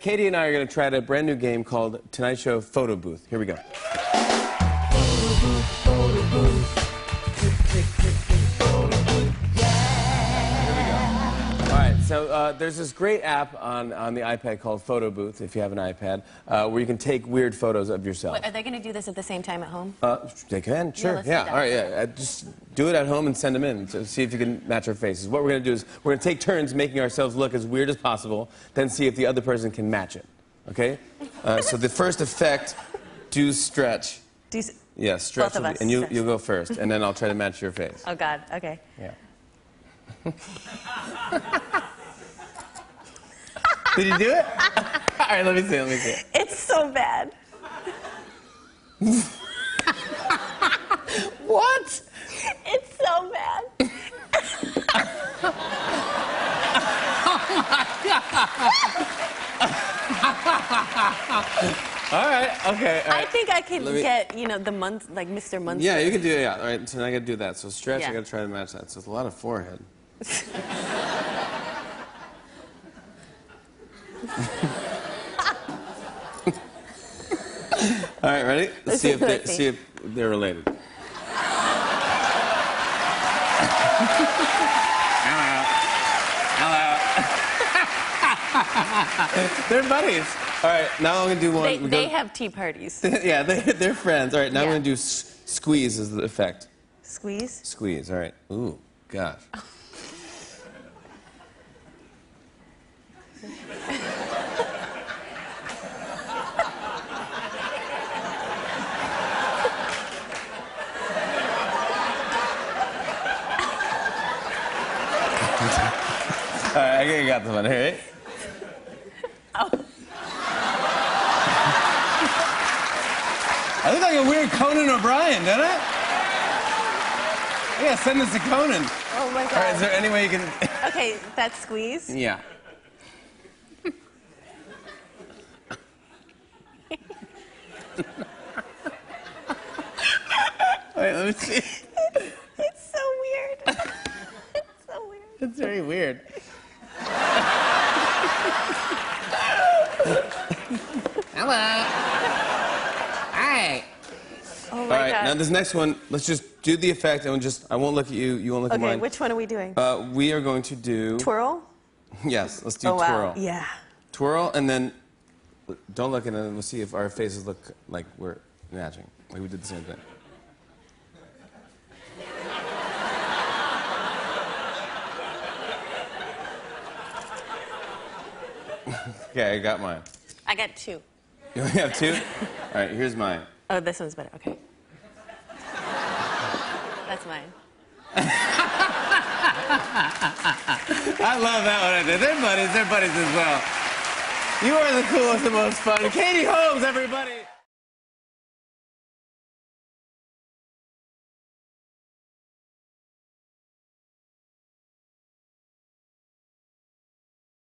Katie and I are going to try out a brand new game called Tonight Show Photo Booth. Here we go. Uh, there's this great app on, on the iPad called Photo Booth, if you have an iPad, uh, where you can take weird photos of yourself. Wait, are they going to do this at the same time at home? Uh, they can, sure. let's Yeah, all right, yeah. Uh, just do it at home and send them in. So see if you can match our faces. What we're going to do is we're going to take turns making ourselves look as weird as possible, then see if the other person can match it. Okay? Uh, so the first effect, do stretch. Do you Yeah, stretch. Both of be- us and you, you'll go first, and then I'll try to match your face. Oh, God. Okay. Yeah. Did you do it? all right, let me see. Let me see. It's so bad. What? It's so bad. Oh all right. Okay. All I think I can Let me- get, you know, the month, like Mr. Munster. Yeah, you can do it. Yeah. All right. So now I got to do that. So stretch. I Yeah. got to try to match that. So it's a lot of forehead. All right, ready? Let's see if they, see if they're related. Hello. Hello. they're buddies. All right, now I'm gonna do one. They, they have tea parties. yeah, they, they're friends. All right, now Yeah. I'm gonna do s- squeeze as the effect. Squeeze. Squeeze. All right. Ooh, gosh. right, I think I got this one. Here, right? Oh. I look like a weird Conan O'Brien, don't I? I gotta send this to Conan. Oh, my All right, God. is there any way you can? Okay, that's squeeze. yeah. Wait, let me see. It's so weird. it's so weird. It's very weird. Hello. Hi. Oh, my All right, God. now this next one, let's just do the effect, and we'll just I won't look at you. You won't look at mine. okay, which one are we doing? Uh, we are going to do. Twirl? Yes, let's do oh, wow. twirl. Yeah. Twirl, and then don't look at it. We'll see if our faces look like we're matching. Like we did the same thing. okay, I got mine. I got two. You only have two? All right, here's mine. Oh, this one's better. Okay. That's mine. I love that one. I did. They're buddies. They're buddies as well. You are the coolest and most fun. Katie Holmes, everybody.